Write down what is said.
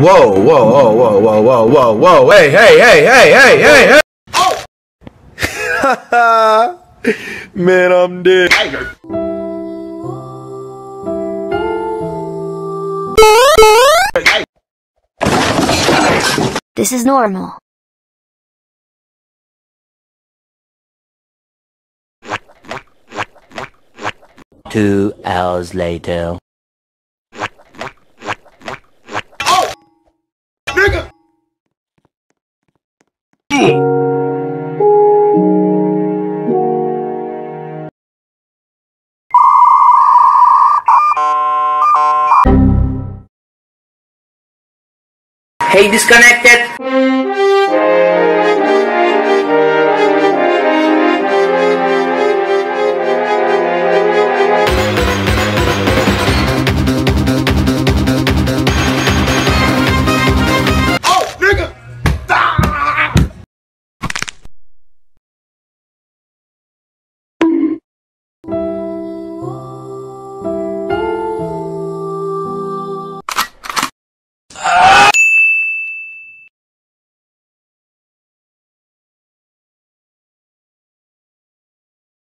Whoa, whoa, whoa, whoa, whoa, whoa, whoa, whoa, hey, hey, hey, hey, hey, hey, hey! Oh! Man, I'm dead. This is normal. Two hours later. Hey, disconnected!